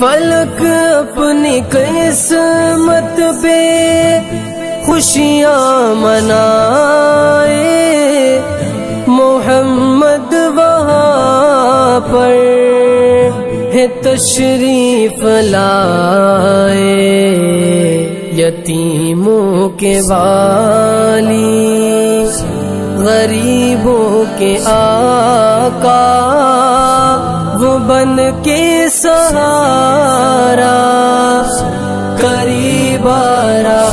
فلک اپنی قسمت پہ خوشیاں منائے۔ محمد وہاں پر ہے تشریف لائے۔ یتیموں کے والی، غریبوں کے آقا۔ بن کے سہارا قریب آ